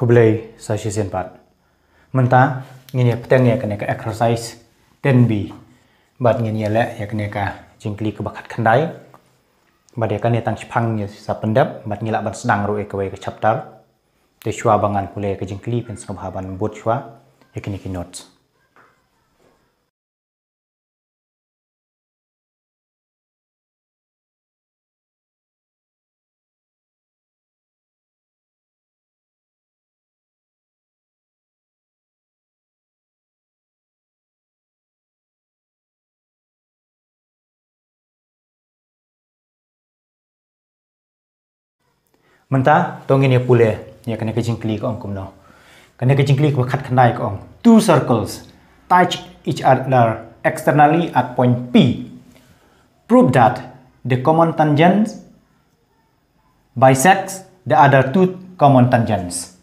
kublai sa season pat menta ngini peteng ya kene ka exercise. 10b bat ngini le ya kene ka jingkli ke bakat khandai bat ya kane tang chpang ya sa pendap bat ngila ban sedang ro ke ke chapter. Te shwa bangan pule ke jingkli pen snobhaban bot shwa ya kene ki notes menta tongin ya pule. Ya kena ke jingkli ko ong kumno kena ke jingkli ko khat khandai ko ong. Two circles touch each other externally at point P. Prove that the common tangents bisects the other two common tangents.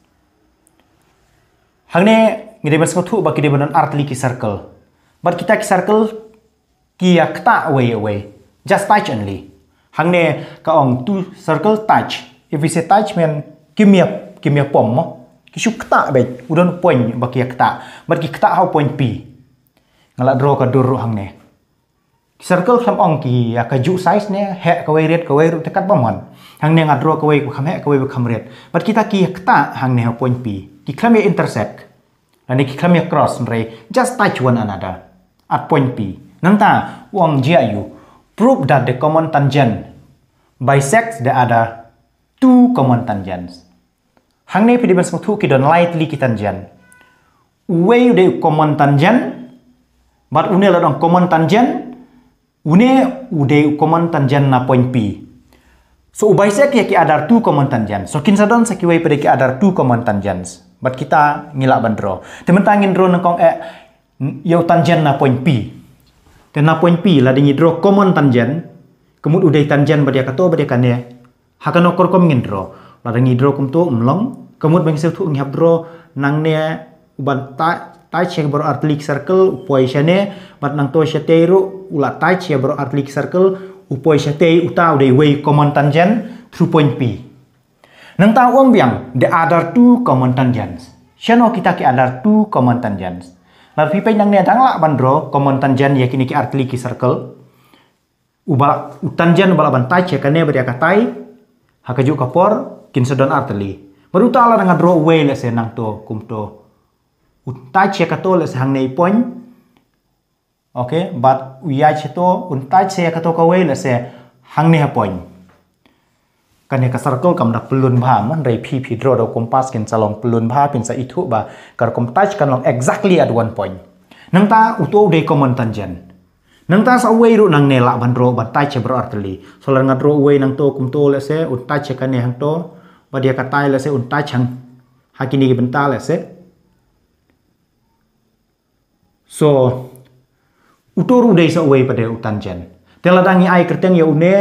Hangne ngide bas thu ba kide banan artli ki circle. But kita ki circle ki ya kta away away just touch only. Hangne ka ong two circle touch if we say attachment kimia kimia pom mo. Kishu kta be udon point baki kta but ki kta how point p. Ngala draw ka dur hang ne circle kham ong ki ya ka ju size ne he ka wei ret ka wei ru tekat bomon hang ne ngat draw ka wei kham he ka wei kham ret but kita ki kta hang ne point p. Ki kham ya intersect. And ki kham ya cross re just touch one another at point p. Nanta wong jia you prove that the common tangent bisects the other two common tangents. Hang ne pidi bas thu ki don lightly ki tangent. Way de common tangent, but une la don common tangent, une ude common tangent na point P. So bisect ya ki ada two common tangents. So kin sadon sa ki way pidi ki ada two common tangents. But kita ngilak bandro. Temen tangin draw nang kong e yo tangent na point P. Dan na point P la dingi draw common tangent. Kemud udah tangent badia kato badia kane hakan okor kom ngendro ladang ngidro kum tu umlong kemud bang se tu ngiap dro. Nang ne uban ta tai che bro artlik circle upoi shane bat nang to shate ru ula tai che bro artlik circle upoi shate uta de way common tangent through point p. Nang ta wong biang the other two common tangents. Shano kita ki other two common tangents. Lar pi nang ne dang la bandro common tangent yakini ki artlik circle. Ubala tangent ubala ban tai che kane akatai hakaju kapor kin sedon arteli. Baru tala dengan draw away le se nang to kum to. Utai che kato le se hang nei point okay but uya che to untai che kato ka way le se hang nei point kan ka circle kam da pelun bha man rei phi phi draw do kompas kin salong pelun bha pin sa itu ba. Kar kom touch kan long exactly at one point. Nang ta uto de common tangent nang ta sa way ru nang ne la ban ro ban tai che bro artli so la ngat ro way nang to kum to le se un tai che kan ne hang to. Ba dia ka tai le se un tai chang. Hakini ki ban ta le se. So utoru dei sa way pada utan jen dangi ai kerteng ya une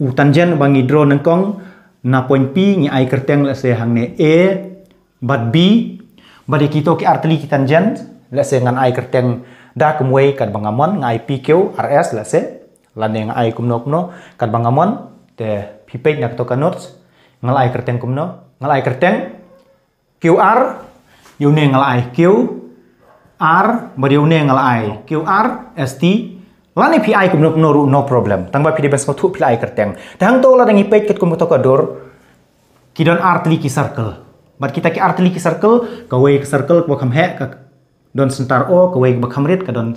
utan jen bangi dro nang kong. Na point p ngi ai kerteng le se hang ne a but b ba di kito ki artli ki tanjen le se ngan ai kerteng da kumwe kan bangamon ngai PQ RS la se la ne ngai kumno kumno kan bangamon te pipek nak to kanot ngalai kerteng kumno ngalai kerteng QR yu ne ngalai Q R bari yu ne ngalai QR ST la ne PI kumno kumno no problem. Tang ba pide bes ko tu PI kerteng tang to la ngi pek ket kumno to kador kidon artli ki circle bat kita ki artli ki circle ka ki circle ko kam he ka don sentar o ke wei bakhamrit ka don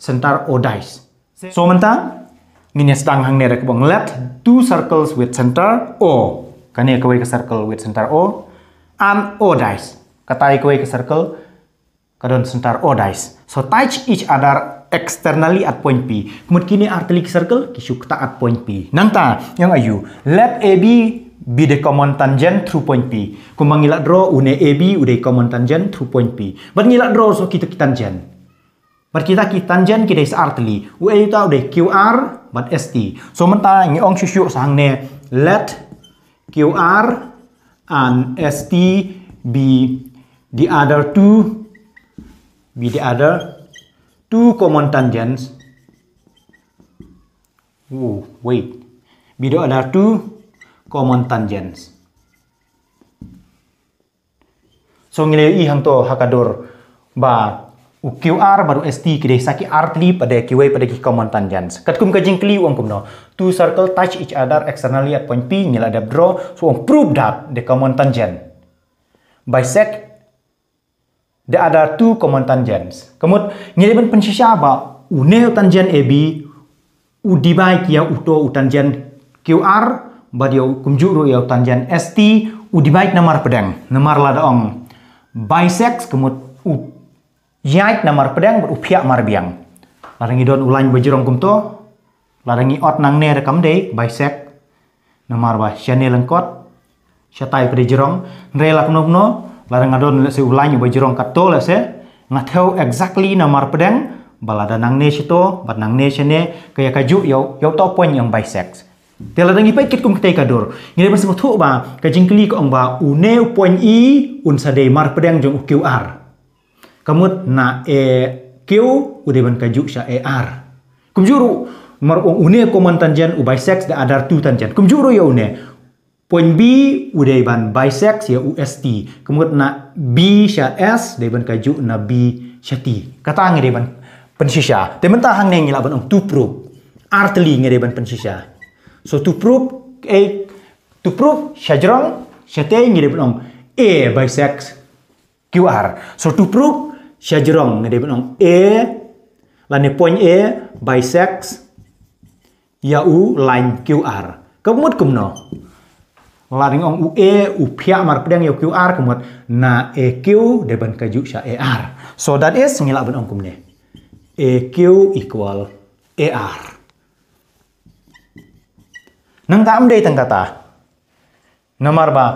sentar o dice so menta ngini sedang hang nere bang let two circles with center o. Kani ke wei ke circle with center o. And o dice katai ke wei ke circle ka don sentar o dice so touch each other externally at point P. Kemudian kini artillery circle kisuk at point P. Nangta yang ayu. Let AB be the common tangent through point P. Kung mangila draw une AB udah common tangent through point P. But ngila draw so kita kita tangent. But kita kita tangent kita is artillery. UE itu udah QR but ST. So menta ngi ong syusyu sang ne let QR and ST be the other two be the other two common tangents. Oh, wait. The other two common tangents. So ngile i hang to hakador ba u QR baru ST kide saki artli pada QA pada ki common tangents. Kat kum kajing kli wong kum no. Two circle touch each other externally at point P ngila ada draw so wong prove that the common tangent. Bisect the other two common tangents. Kemud ngile ben pensisya ba une tangent AB u divide kia uto u tangent QR ba dia kumjuru ya tangent ST u divide namar pedang. Namar lada ong bisect kemud u yait namar pedang upia mar biang larangi don ulan bajirong kumto larangi ot nang ne rekam de bisect namar ba shane lengkot shatai pede jirong nrela kuno kuno larang adon se ulan bajirong kato la se ngathau exactly namar pedang balada nang ne sito bat nang ne shane kaya kaju yo yo to point yang bisect Tela dangi pai kit kum ktai kador. Ngire pas thu ba ka jingkli ko ong ba une point i un sa de mar pedang jong QR. Kamut na e q ude ban kaju sha e r. Kum juru mar ong une ko man tangent u bisect da adar tu tangent. Kum juru ya une point b ude ban bisect ya ust. Kamut na b sha s de ban kaju na b sha t. Kata ngire ban pensisha. Temen ta hang ne ngila ban ong tu proof. Artli ngire ban pensisha. So to prove A, to prove Shajrong, Shate ngide benong A bisects QR. So to prove Shajrong ngide benong A, lani point A bisects Yau line QR. Kemud kumno. Laring ong u pia mar pedang yau QR kemud na EQ deban kaju sya AR. So that is ngilak benong kumne. EQ equal AR. Nang ta amde tang kata. Namar ba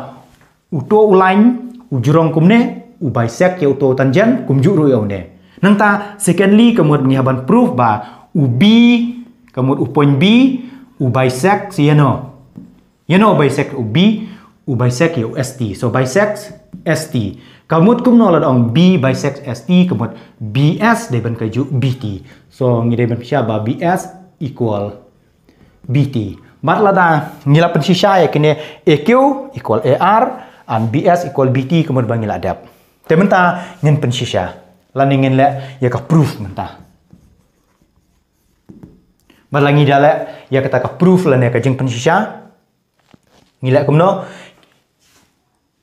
uto ulain ujurong kumne u bisect ya uto tangent kum juru ya une. Nang ta secondly kemud ngihaban proof ba u b kemud u point b u bisect si yano. Bisect u b u bisect ya st. So bisect st. Kamut kum no ladong b bisect st kemud bs de ban kaju bt. So ngide ban ba bs equal bt. Matlada ngila pensisya ya kini EQ equal AR and BS equal BT kemudian bang ngila adap. Tementa ngin pensisya. Lan ingin le ya ka proof menta. Balangi dale ya kata ka proof lan ya ka jeng pensisya. Ngila kumno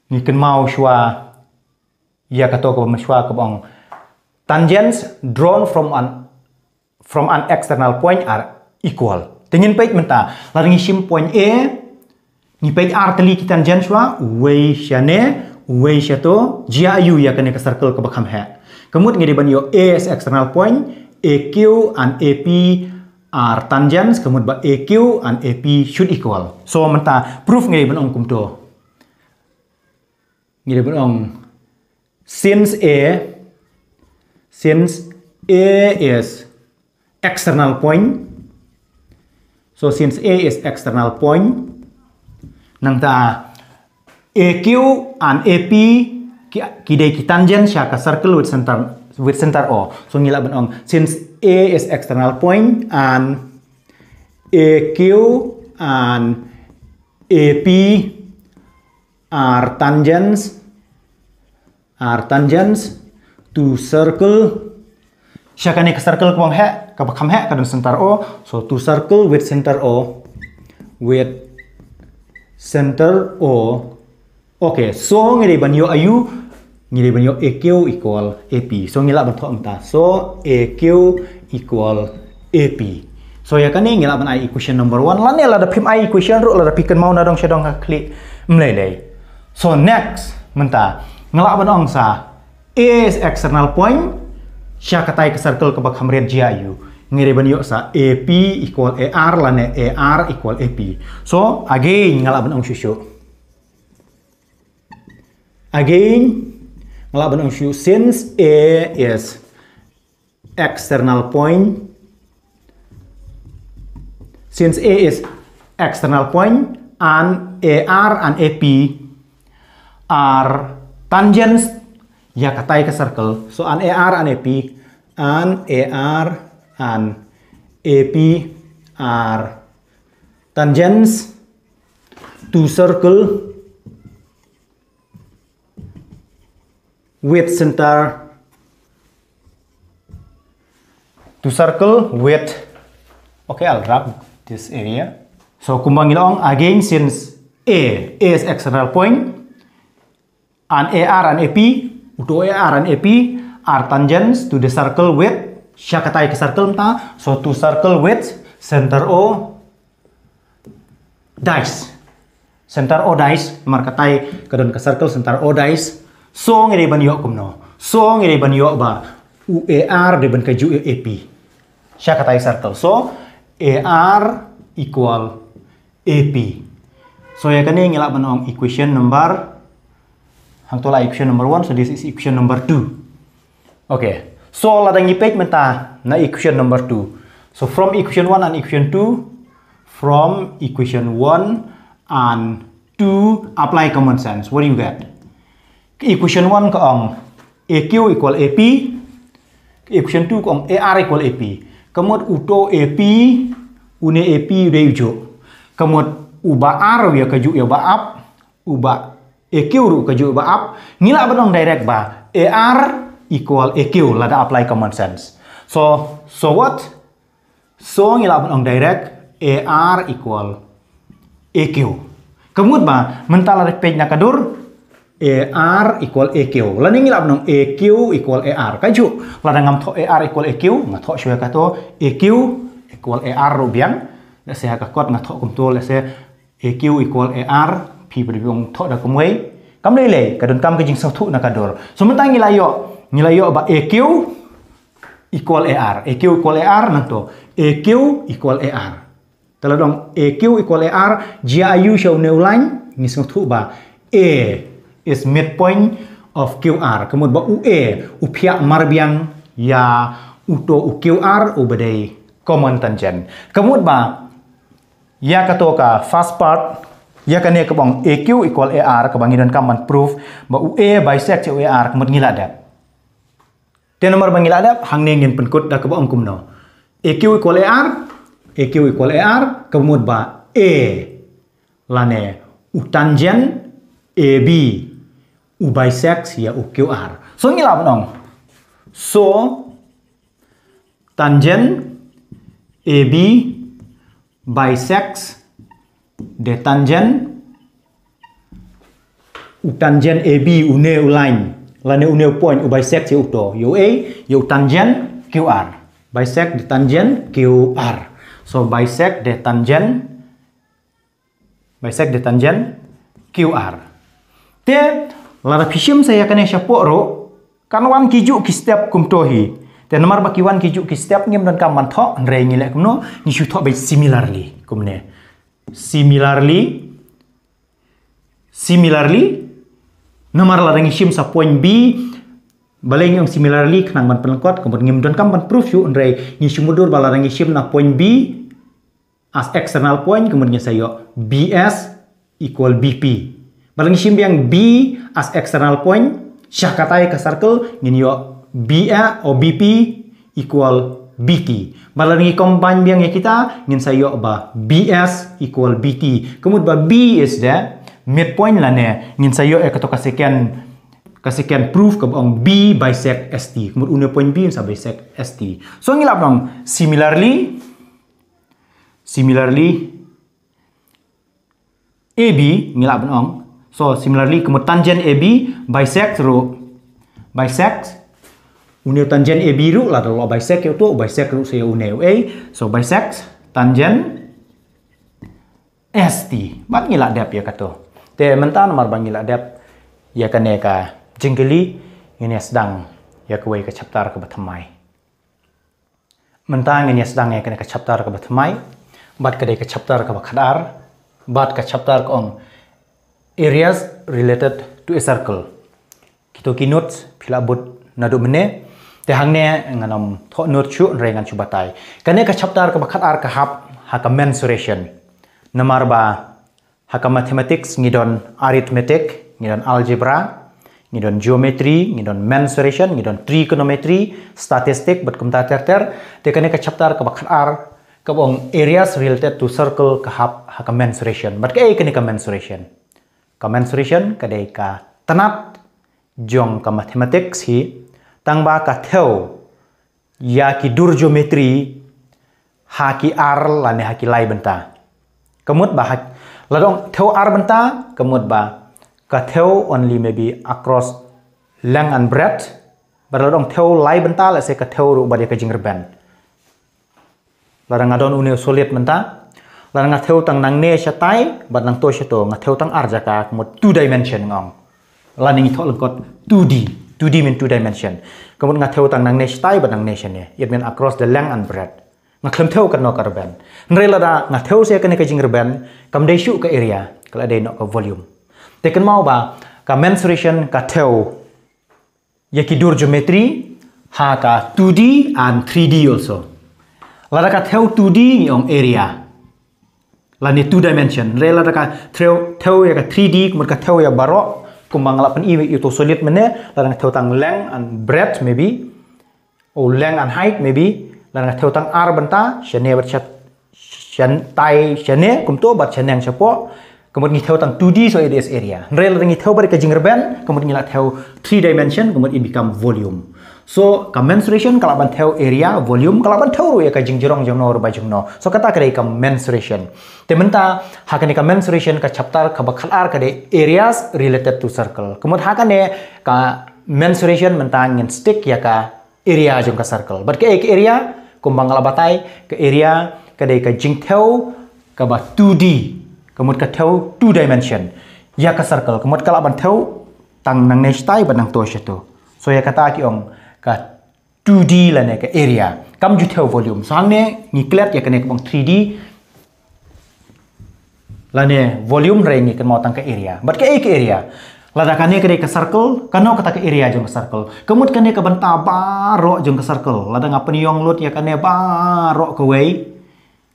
ngiken mau shwa ya kata ko mashwa ko bang tangents drawn from an from an external point are equal. Tingin page menta laringi sim point A ni page R tali kita jenswa wei shane wei shato jia yu ya kene ke circle ke bakam ha. Kemud ngiri ban yo A as external point AQ and AP are tangents kemud ba AQ and AP should equal. So menta proof ngiri ban ong kumto. Ngiri ban ong since A since A is external point So since A is external point, nang ta AQ and AP kidai ki tangent siya ka circle with center with center O. So ngila banong since A is external point and AQ and AP are tangents are tangents to circle siya kani ka circle ko he kapag he kadang center O. So to circle with center O. With center O. Okay so ngiri ban yo ayu ngiri ban yo AQ equal AP so ngila ban thong ta so AQ equal AP so ya kani ngila ban i equation number 1 lan la da phim i equation ro la pikan mau na dong shadong ha klik. Mlele so next menta ngila ban ong sa A is external point siya katay ka circle kabag hamred GIU ngiriban yo sa. AP equal AR lane AR equal AP so again ngalaban ang shusyo again ngalaban ang shusyo since A is external point since A is external point and AR and AP are tangents ya katay ka circle. So an AR and AP, an AR and AP are tangents to circle with center to circle with okay I'll wrap this area. So kumbang ilong again since A A is external point and AR and AP to AR and AP are tangents to the circle with siya katay ka circle ta so to circle with center O dice. Center O dice markatay kadon ka circle center O dice. So ngiri ban yo kumno. So ngiri ban yo ba. UAR de ban ka ju AP siya circle. So AR equal AP so ya kani ngilak banong equation number hang tola equation number 1 so this is equation number 2 okay so ladang ipek menta na equation number 2 so from equation 1 and equation 2 from equation 1 and 2 apply common sense. What do you get? Equation 1 ang AQ equal AP equation 2 ang AR equal AP kemud uto AP une AP udah ujo. Kemud uba R ya kaju ya ba up uba EQ ru kaju ba up. Ngila benong direct ba AR equal EQ lada apply common sense. So so what? So ngila benong direct AR equal EQ kemud ba mental ada page nakadur AR equal EQ lani ngila benong EQ equal AR kaju lada ngam tho AR equal EQ ngatho shwe kato EQ equal AR ru biang. La se hakakot ngatho kumtul la se EQ equal AR pi pada biong thok da kumwei kam le le kadon kam ke jing sa thu na kador so mentang ngilayo ngilayo ba EQ equal AR EQ equal AR nang to. EQ equal AR kalau dong EQ equal AR jia show neulan ni sa thu ba A is midpoint of QR kemudian ba UE upia marbiang ya uto UQR ubadai common tangent. Kemudian ba ya katoka first part Ya kan ya kebang AQ equal AR kebang dan kaman proof ba UE bisect ya AR kemud ngila adap. Dan nomor bang ngila adap hang ne ngin penkut da kebang kumno. AQ equal AR AQ equal AR kemud ba A lane u tangent AB u bisect ya UQR. So ngila nong. So tangent AB bisects de tangent u tangent AB une line lane une point u bisect si uto. Yo A yo tangent QR bisect de tangent QR so bisect de tangent bisect de tangent QR te lara pishim saya kene syapo ro kan wan kiju ki step kumtohi te nomor baki wan kiju ki step ngem dan kaman tho re ngile kumno ni shu tho be similarly kumne similarly similarly nomor la shim sa point b baleng yang similarly kenang man pelengkot kemudian ngim don kampan proof yu ndre ni sumudur bala shim na point b as external point kemudian sayo bs equal bp balang shim yang b as external point syakatai ke circle ngin yo ba o bp equal BT. Malangi combine biang ya kita ngin sayo ba BS equal BT. Kemudian ba B is the midpoint lah ne ngin sayo e kato kasikian kasikian proof ke bang B bisect ST. Kemudian une point B sa bisect ST. So ngilap dong similarly similarly AB ngilap dong. So similarly kemudian tangent AB bisect ro bisect Unio tangent A biru lah kalau bisect itu bisect ru saya unio A. So bisect tangent ST. Mat ngila dep ya kato. Te mentan mar ngila dep ya kan ya ka jengkeli ini sedang ya kuai ke chapter ke batamai. Mentang ini sedang ya kan ke chapter ke batamai. Bat ke ke chapter ke bakadar. Bat ke chapter ke ong areas related to a circle. Kita kinut pila but nadu mene te hang ne nganom tho nur chu re ngan chu batai. Kane ka chapter ka bakhat ar ka hap ha ka mensuration. Namar ba ha ka mathematics ngidon arithmetic ngidon algebra ngidon geometry ngidon mensuration ngidon trigonometry statistic bat kum ta ter ter. Te kane ka chapter ka bakhat ar ka bong areas related to circle ka hap ha ka mensuration. Bat ka e kane ka mensuration. Ka mensuration ka dei ka tanat jong ka mathematics hi tang ba ka theo ya ki dur geometry ha ki ar la ne ha ki lai benta. Kemut ba la dong theo ar benta kemut ba ka theo only maybe across length and breadth bar la dong theo lai benta la se ka theo ru ba dia ka jingr ben la dang adon une solid benta la nga theo tang nang ne sha tai bat nang to sha to nga theo tang ar jaka kemut two dimension ngong la ning thol kot 2D 2D mean two dimension. kemudian nga theo tang nang ne stai ba nang ne it mean across the length and breadth. nga klem theo kan no karben nrela da nga theo se kan ka jing reben kam de shu ka area kala de no ka volume. te kan mau ba ka mensuration ka theo ya ki dur geometry ha ka 2D and 3D also. lada ka theo 2D ni ong area la ni two dimension. rela da ka theo theo ya ka 3D kemudian ka theo ya barok kumbang lapan i itu solid mene. Larang theo tang length and breadth maybe. Or length and height maybe. Larang theo tang ar benta shane bat chat shan tai shane kum to bat shaneng chapo kemudian theo tang 2D so it is area. Rel rangi theo bar ka jingreban kemudian ngila theo 3 dimension kemudian it become volume So, ka mensuration kalau ban theo area, volume kalau ban theo ya ka jingjirong jong no ba jong no. So kata kare ka mensuration. Te menta hakane ka mensuration ka chapter ka bakal ar kade areas related to circle. Kemudian hakane ka mensuration menta ngin stick ya ka area jong ka circle. But ek area kumbang batai ke area kade ka jing theo ka ba 2D. Kemudian ka theo 2 dimension. Ya ka circle. Kemudian kalau ban theo tang nang next tai ban nang to So ya kata ki ong ka 2D la ne ka area. Kam ju theo volume sang ne ni clet ya ka ne bang 3D la ne volume re ni kan mau tang ka area. But ka ek area. La da kane ka ka circle kano kata ka area jong ka circle. Kemut kane ka banta baro jong ka circle. La da ngapani yong lut ya kane baro ka wei.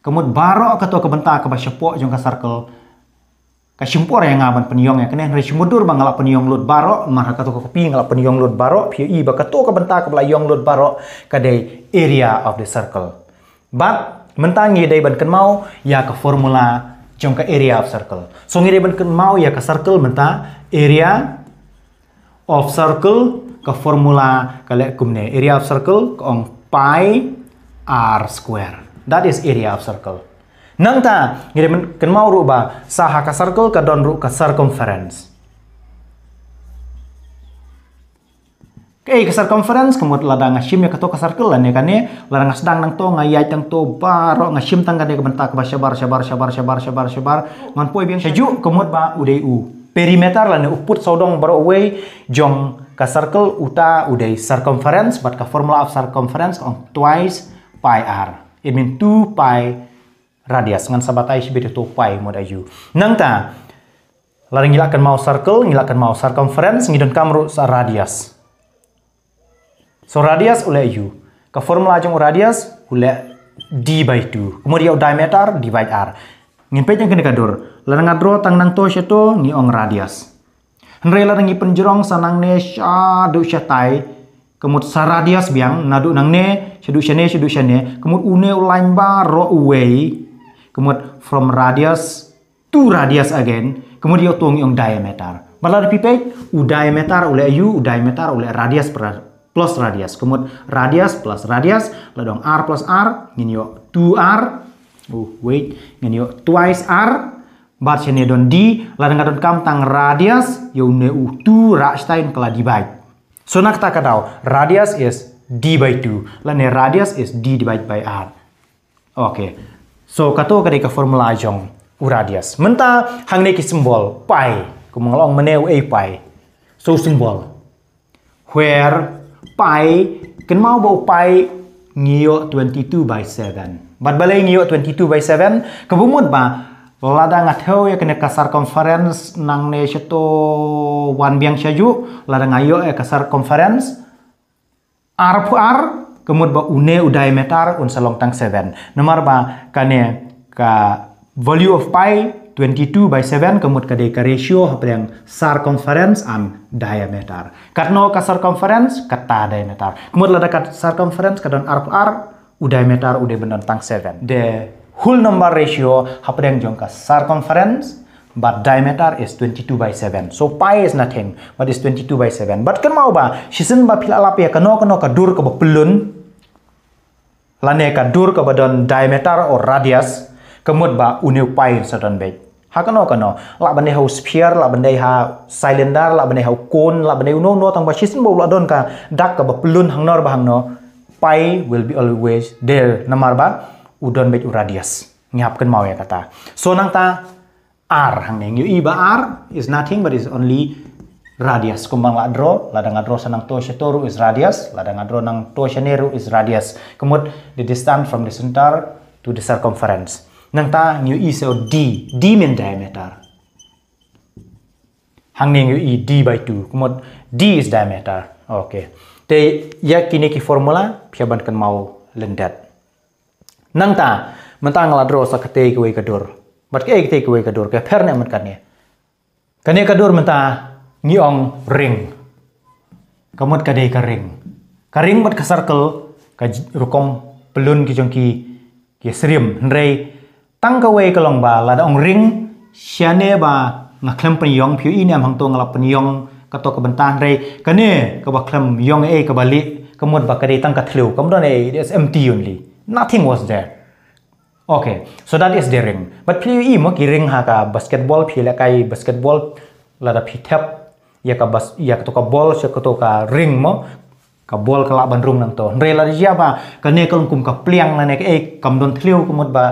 Kemut baro ka to ka banta ka ba syapo jong ka circle kasimpor yang ngaban penyong ya. Kenen resi mudur bang ngalap penyong lut baro marah katu kopi ngalap penyong lut baro pio i baka to kebentak kepala yong lut baro kadai area of the circle. But mentangi dai ban ken mau ya ke formula jong ke area of circle. So ngi dai ken mau ya ke circle menta area of circle ke formula kale kumne area of circle ong pi r square. That is area of circle Nang ta ngiri ken mau ruba saha ka circle ka don ru ka circumference. Ke ka circumference kemut lada ngashim ya kato ka circle lan ya kane lada ngasdang nang to ngayai tang to baro ngashim tang kane kementa ka syabar syabar syabar syabar syabar syabar ngan poi biang syaju kemut ba udai u. Perimeter lan uput sodong baro away jong ka circle uta udai circumference but ka formula of circumference on twice pi r. It mean 2 pi radius ngan sabatai si betu topai mo daju nang ta laring ngilakan mau circle ngilakan mau circumference ngidon kamru sa radius so radius ule u ka formula jong radius ule d by 2 kemudian diameter d by r. Ngimpe yang kena kadur larang adro tang nang to syato ngi ong radius henre larang penjerong sanang ne syadu syatai kemut sa radius biang nadu nang ne syadu syane syadu syane kemut une ulain ba ro away kemudian from radius to radius again. Kemudian tuang yang diameter. Malah pipe u diameter oleh u diameter oleh radius plus radius. Kemudian radius plus radius ladong r plus r ngin yo 2r oh wait ngin yo twice r. Bat sini don d ladang kadon kam tang radius yo ne u 2 rastein kala divide so nak tak kadau radius is d by 2 lane radius is d divided by r. Oke. okay. So kato kadi ka formula jong uradias. Menta hang neki simbol pi. Kumangalong meneu a pi. So simbol. Where pi kan mau bau pi ngio 22 by 7. Bat balai ngio 22 by 7 kebumut ba lada ngatheu ya kena kasar conference nang ne chato wan biang syaju lada ngayo ya kasar conference R pu R kemud ba une u diameter un salong tang 7 nomor ba kane ka value of pi 22 by 7 kemud ka de ka ratio yang circumference and diameter karena ka circumference kata diameter kemud lada ka circumference ka don r r u diameter u de benar tang 7 de whole number ratio yang jong ka circumference but diameter is 22 by 7 so pi is nothing but is 22 by 7 but kan mau ba shisin ba phila lapia kano kano ka dur ka ba pelun lane ka dur ka ba don diameter or radius kemut ba uniu pi certain bay ha kano la bande ha sphere la bande ha cylinder la bande ha cone la bande no no tang ba shisin bo la don ka dak ka ba pelun hang nor ba hang no. Pi will be always there. Namar ba udon bay radius. Ngap kan mau ya kata. So nang ta R hang neng. Yu iba R is nothing but is only radius kumbang ladro ladang adro sanang to toru is radius ladang adro nang to neru is radius kemud the distance from the center to the circumference. Nang ta yu i so d d mean diameter. Hang yu i d by 2 kemud d is diameter. Okay te ya kini ki formula piaban kan mau lendat nang ta mentang ladro sakate kuai kadur mat ke ek take away kadur ke per ne mat kane kane kadur menta ni ong ring. Kamot kade ka ring. Ka ring mat ka circle ka rukom pelun ki jongki ki srim nrei tang ka way kalong ba la ong ring siane ba ngaklem penyong piu ini am hang to ngalap penyong kato ka bentan rei kane ka ba klem yong e ka bali kamot ba kade tang ka thlu. Kamdon e it is empty only. Nothing was there. Okay, so that is the ring. But PUE mo ki ring ha ka basketball phi la kai basketball la da phi tap ya ka bas ya ka to ka ball se ka to ka ring mo ka ball ka la ban rung nang to. Re la dia ba ka ne ka kum ka pliang na ne e kam don thliu kumot ba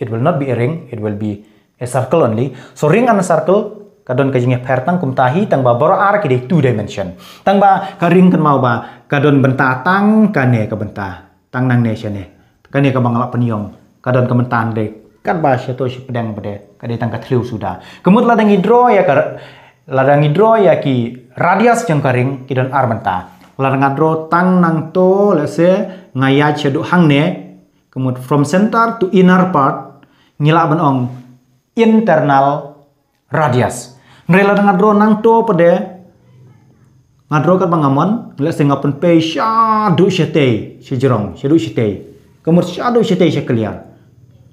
it will not be a ring, it will be a circle only. So ring and a circle ka jinge per tang kum tahi tang ba boro ar ki de two dimension. Tang ba ka ring kan mau ba kadon benta tang ka ne ka benta tang nang ne ne. Ka ne ka bangala penyong kadon kementan de kan ba to si pedang bede kade tangka tliu sudah kemut ladang hidro ya kar ladang hidro ya ki radius jeng karing kidon armenta ladang adro tang nang to lese ngaya chedu hang ne. Kemut from center to inner part ngila ban ong internal radius nre ladang adro nang to pede. Ngadro kan bangamon lese ngapen pe syadu syete syjerong syadu syete kemut syadu syete syekeliar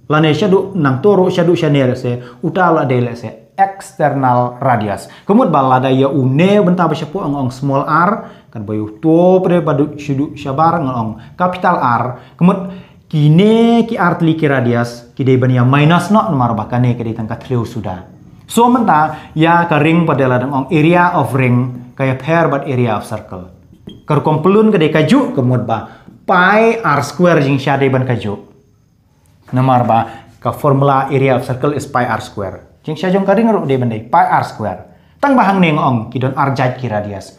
lane shadu nang toro shadu shanere se utala dele se external radius. Kemud balada ya une benta basyapu ang ong small r kan bayu to pre badu shadu shabar ng ong capital R. Kemud kine ki art li ki radius ki de bania minus no nomor bakane ke tangka tliu sudah so menta ya ka ring pada ladang ong area of ring kaya pair but area of circle. Kar kompelun ke de kaju kemud ba pi r square jing syade ban kaju. Nomor ba ka formula area of circle is pi r square. Jing sya jong karing ro de bandai pi r square. Tang bahang neng ong kidon r jait ki radius.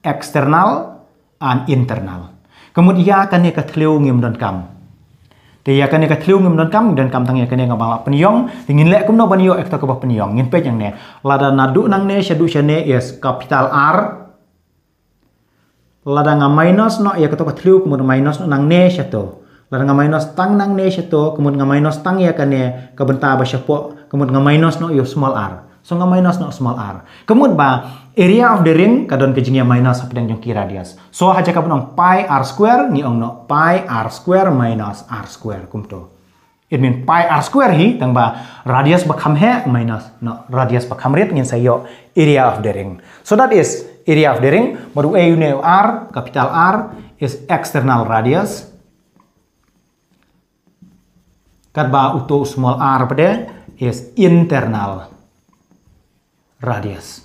External and internal. Kemudian akan ne ka thleu ngim don kam. Te ya kan ne ka thleu ngim don kam don kam tang ya kan ne ngabang penyong tingin lek kum no ban yo ekta ka penyong ngin pe yang ne. Lada nadu nang ne syadu syane is capital R lada nga minus no to ka thleu kum minus no nang ne syato lar nga minus tang nang ne to kemun nga minus tang ya kane kabenta ba syapo kemun nga minus no yo small r so nga minus no small r kemun ba area of the ring kadon kejingnya minus apa yang ki radius so haja kabun ong pi r square ni ong no pi r square minus r square kumto it mean pi r square hi tang ba radius ba kham he minus no radius ba kham ret ngin sayo area of the ring. So that is area of the ring baru a unit r capital r is external radius Karba uto small r pada is internal radius.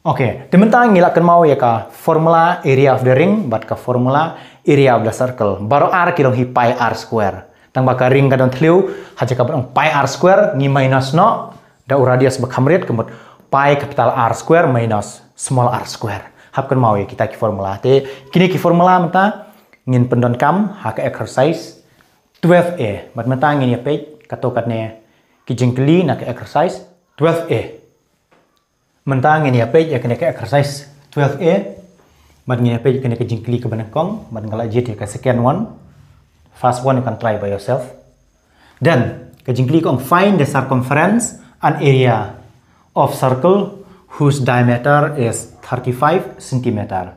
Oke, okay. teman-teman ngilakkan mau ya ka formula area of the ring, bat ka formula area of the circle. Baru r kilong hi pi r square. Tang baka ring kadon tliu, haja ka ong pi r square ngi minus no, da radius bakamrit kemut pi capital R square minus small r square. Hapkan mau ya kita ki formula. Te kini ki formula menta ngin pendon kam hak exercise 12A. Mat matang ini page katokat ne kijingkli nak exercise 12A. Mentang ini page ya kena ke exercise 12A. Mat ini page kena kijingkli ke benangkong. Mat ngala jit ke second one. First one you can try by yourself. Dan kijingkli kong find the circumference and area of circle whose diameter is 35 centimeter.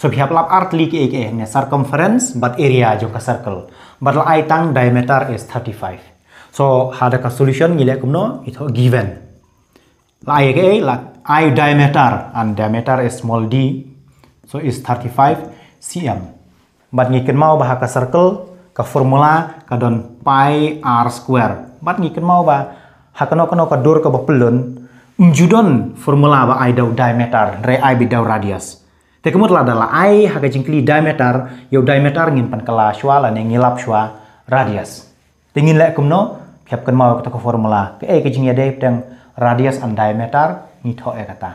So pihak lap art li ke circumference but area jo ka circle but ai tang diameter is 35 so ada ka solution ngile kumno? Itu given. La i ke? La i diameter and diameter is small d. So is 35 cm. But ngiken mau bah ka circle ka formula ka don pi r square. But ngiken mau bah hakano kano ka dur ka bapelun Mjudon formula ba dau diameter re ai bi dau radius. Te kemut la adalah ai haga jingkli diameter yo diameter ngin pan kala shwa la ne ngilap shwa radius. Tingin lek kumno piap kan mau kata formula ke e ke jing ya dei pedang radius and diameter ni tho e kata.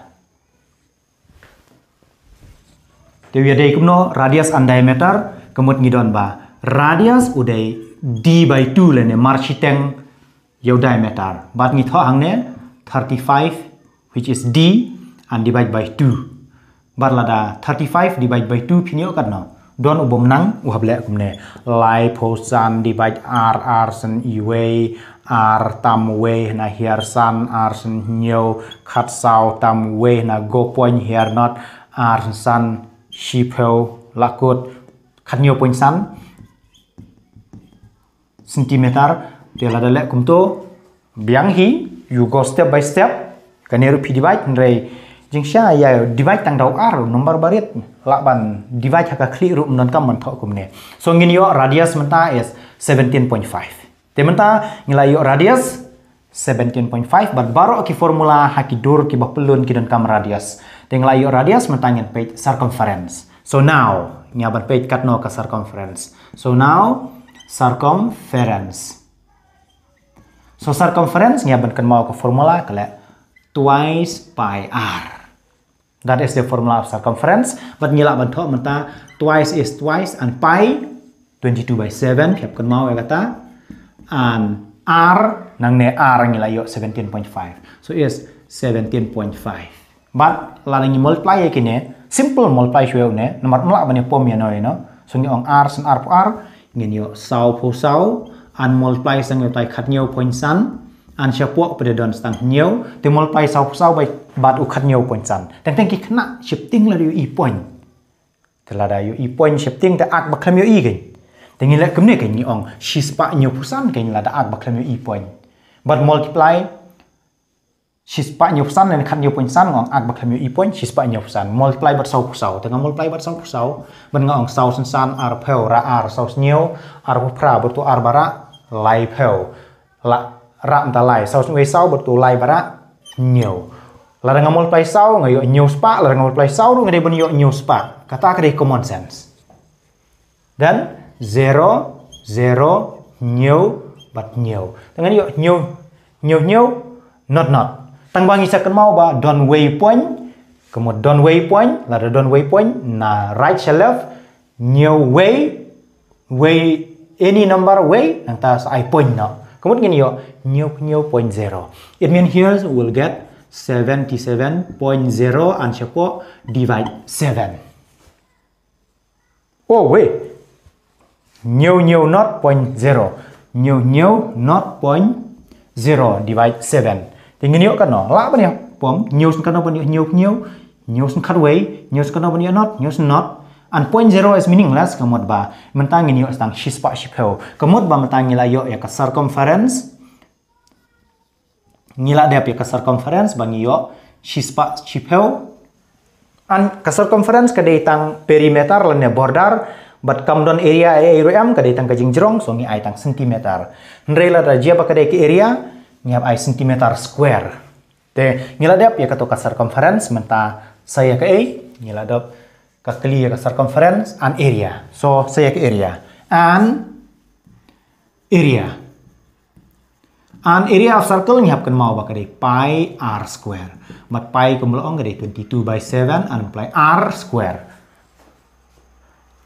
Te ya kumno radius and diameter kemut ngidon ba radius udai d by 2 le ne marchiteng yo diameter. Bat ngi tho hang ne 35 which is D and divide by 2 barlada 35 divide by 2 pinyo kan no don ubom nang uhab le kumne lai posan divide r r san iwe r tam we na here san r san nyo khat sao tam we na go point here not r san shipel lakut. Khat nyo point san. Centimeter telada le kumto biang hi you go step by step. Kaneru pi divide nrei jingsha ya divide tang dau ar nomor barit laban divide haka kli ru non kam man thok kumne so ngin yo radius menta is 17.5 te menta ngila yo radius 17.5 but baro ki formula haki dur ki bapelun ki don kam radius. Te ngila yo radius menta ngin page circumference. So now nyaban page kat no ka circumference. So now circumference. So circumference niya ban kan mau ke formula kala twice pi r. That is the formula of circumference. But ngila ban tho menta twice is twice and pi 22 by 7 hiap kan mau ya kata and r nang ne r ngila yo 17.5. So is 17.5. But lalang multiply ya kini simple multiply shwe ne nomor mla ban pom ya no no. So ngi ong r san r po r ngin yo sau po sau an multiply sang yo tai khat nhiều point san an sia po pada don stang nhiều te multiply sau sau bai bat u khat nhiều point san teng teng ki khna shifting la yo i point tela da yo i point shifting ta ak baklam yo i gen teng la kumne ken ni ong shi spa nhiều pusan ken la da ak baklam yo i point but multiply shi spa nhiều pusan nen khat nhiều point san ngong ak baklam yo i point shi spa nhiều pusan multiply bat sau pusau teng multiply bat sau pusau ban ngong sau san san ar pheo ra ar sau nhiều ar pra batu ar bara lai phèo la ram ta lai sau ngay sau bật tu lai bara nhiều. Là dengan multiply sau ngayo nhiều spa. Là dengan multiply sau ngai bunyo nhiều spa. Kata kade common sense. Dan zero zero nhiều bật nhiều. Dengan yo nhiều nhiều nhiều not not. Tăng bang isa mau ba don way point. Kemudian don way point là don way point na right to left. Nhiều way way any number way ang ta sa i point no kemudian gini yo new new point zero. It means here we'll get 77.0 and siapa divide 7 oh wait. New new not point zero. New new not point zero. Divide 7 thì nghiên kan no? La ba ni? Pom new kan no ba ni? New new new kan way new kan ba ni? Not. New not. And point zero is meaningless kamot ba. Mentang ini stang shispa shipel kamot ba mentang ngila yo ya circumference ngila dia ya ka circumference bang yo shispa shipel an ka circumference ka tang perimeter lene border but come down area area am ka tang kajing jerong so ngi ai tang centimeter nrela da jia ba ke area ngiap ai centimeter square te ngila dia ya ka to ka circumference menta saya ka ai ngila dap ka clear circumference and area. So saya ke area. And area. And area of circle ni hapkan mau bakal pi r square. But pi kumulong gede 22 by 7 and apply r square.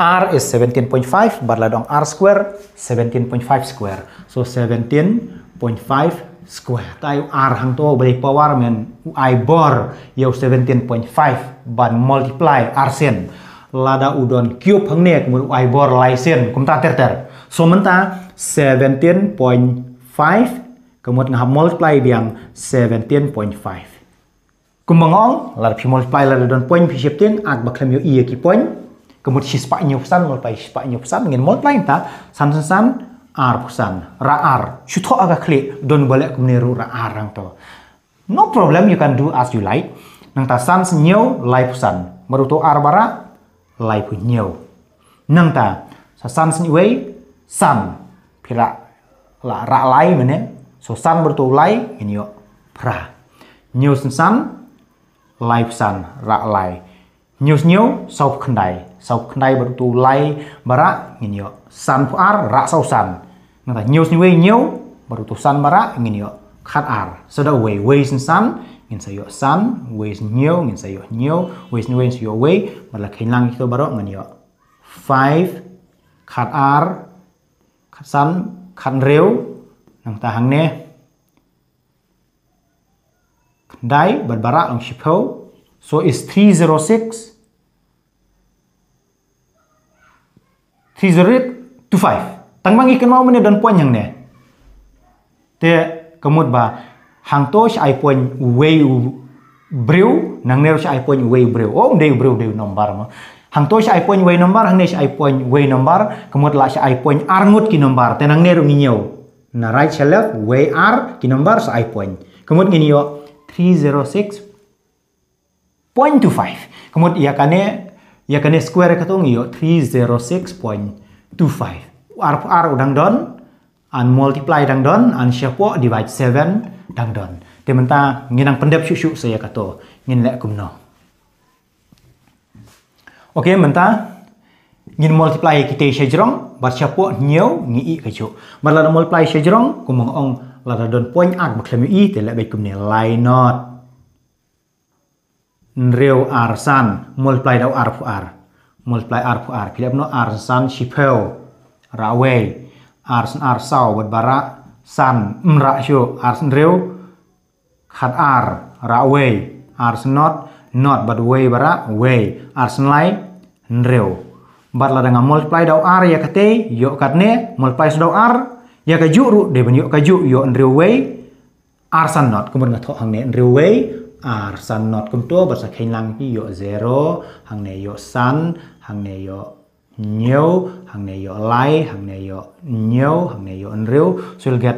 r is 17.5 but ladong r square 17.5 square. So 17.5 square. Tayo r hang to balik power men i bar yo 17.5 ban multiply r sen lada udon cube hang nek mun i bar lai sen kum ta ter ter. So menta 17.5 kemudian ngahap multiply biang 17.5. Kumangong lada pi multiply lada don point pi shifting ak baklem yo i ki point. Kemudian si spa nyusan multiply spa nyusan ngin multiply ta san san san ar pusan ra ar. Shuto aga kli don boleh kumneru ra ar rang to. No problem you can do as you like. Nang ta san nyeu lai pusan. Maruto ar bara lai pu nyeu nang ta sa san sni wei san. Pira la ra lai mene so san bertu lai ini yo pra. Nyeu san san lai pusan ra lai. Nyeu nyeu sau khandai sau khandai bertu lai bara ini yo san ar ra sau san. Nang nhiều ni wei nhiều baru tu san bara ngin yo khat ar. Wei wei sin san ngin sa yo san sin nhiều ngin sa yo nhiều wei sin wei sin yo wei. Bala lang to baro ngin yo 5 khat ar khat san khat reu nang ta hang ne. Dai barbara ang shipo so is 306 308 tang bang ikan mau mene dan poin yang ne. Te kemud ba, hang to ai poin wei breu, nang ner ai poin wei breu. Oh deu breu deu nombar ma. Hang to ai poin wei nombar, hang ne ai poin wei nombar. Kemud la ai poin arngut ki nombar. Te nang ner ngi na right shall left wei ar ki nombar sa ai poin kemud ngini yo 306 point 25 kemud ia kane ia kane square katong yo 306.25 R R udang don an multiply dang don an siapo divide 7 dang don. Te menta nginang pendep syuk saya kato. Ngin lek kumno oke okay, menta ngin multiply kita sejrong bar siapo nyau ngi i kacu bar la multiply sejrong kumong ong la don point ak baklemi i te lek bai kumne lai not. Nreu arsan multiply dau r fu r multiply r fu r pilih no arsan shipel rawei arsen arsau buat bara san mra shu arsen reu khat ar rawei arsen not not but way bara way arsen lai nreu bat la dengan multiply dau ar ya kate yo katne multiply dau ar ya ka ru de ben yo ka ju yo nreu way arsan not. Kemudian ngathok hang ne nreu way arsan not. Kum to basa khain lang ki yo zero hang ne yo san hang ne yo nhiều hàng này yo lai hàng này yo nhiều hàng này yo unreal so you'll get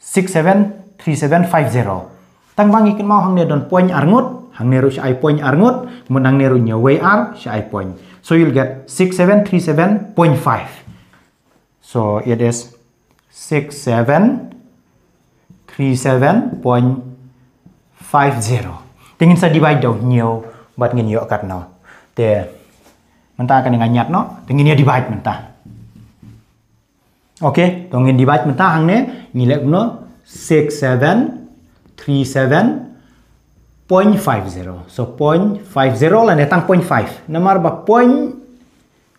673750 tang bang ikan mau hàng này don point arngut hàng này ru ai point arngut mun hàng này ru nhiều way ar ai point So you'll get 6737.5. So it is 6737.50. Tiếng sẽ divide đầu nhiều but nghìn nhiều cắt nó. Thì mình ta cần ngành nhặt nó, thì nghìn divide mình ta. Ok, thì nghìn divide mình ta hàng này, nhìn lại cũng nó 6737 0.50. So 0.50 lah datang 0.5. Nomor arba point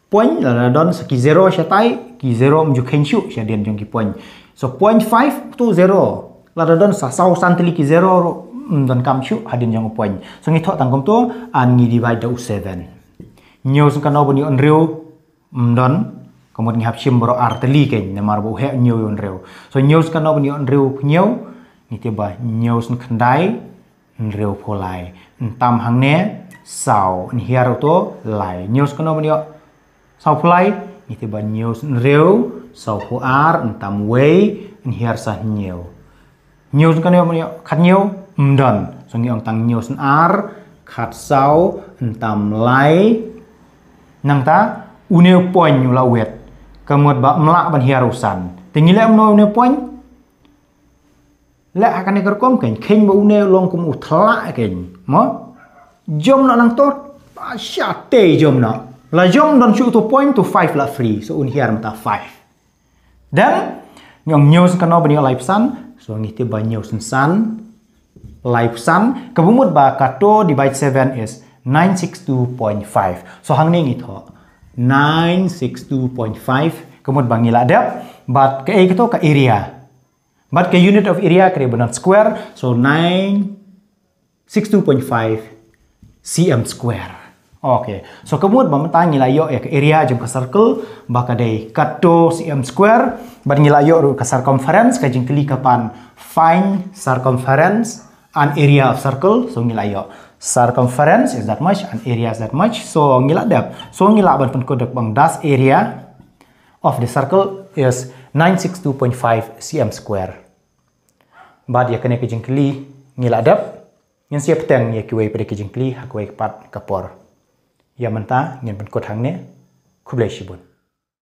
point là don ki zero saya tay ki zero mju kencu, sẽ dia trong ki point. So 0.5 tu zero là don sa sau san teli ki zero mm, dan kam shu hadin jang point. So ngi thot tangkom tu an ngi divide the 7. Nhiều sun kanau boni on reu mm, don komod ngi hap sim bro arteli ke nam arba he nhiều on reu. So nhiều sun kanau boni on reu nhiều ngi tiba nhiều sun kandai khandai riu pholai tam hang ne sau ni hiar to lai nhiều sung kano bani sau pholai ni te ba nhiều sung riu sau pho ar tam wei ni hiar sa nhiều nhiều sung kano bani khat nhiều mdon. So ngi ong tang nhiều sung ar khat sau tam lai. Nang ta une poin la wet. Kamot ba mla ban hiarusan tingi le no une poin le akan ekor kom ken ken ba une long kum utla ken mo? Jom na nang tot. Sha te jom na la jom don chu to point to 5 la free. So un hiar mta 5 dan ngong news kano bani live san. So ngi te ba news san. Live san. Kabumut ba kato divide 7 is 962.5 so hang ning ito 962.5 kemudian bangila depth but ke itu ke area but ke unit of area ke benar square so 962.5 cm square. Oke okay. so kemudian ngila yo ya ke area jam ke circle baka dei kato cm square. But ngila yo ke circumference ke jing kapan? Find circumference an area of circle. So ngila yo circumference is that much and area is that much. So ngila depth so ngila ban pun kodok bang das area of the circle is 962.5 cm square. Bad ya kene kijing kli ngila adap yang siap teng ya kiwe pada kijing kli hakwe kepat kapor. Ya menta ngin penkot hangne kublai shibun.